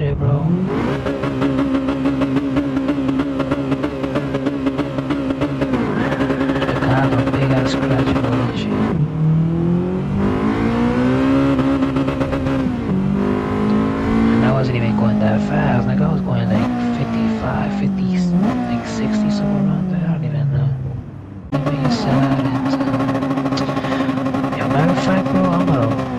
shit, bro. I have a big ass scratch, bro, and shit. And I wasn't even going that fast. Like, I was going like 55, 50, like 60, somewhere around there. I don't even know. Making sad. And, uh, yeah, matter of fact, bro, I'm gonna.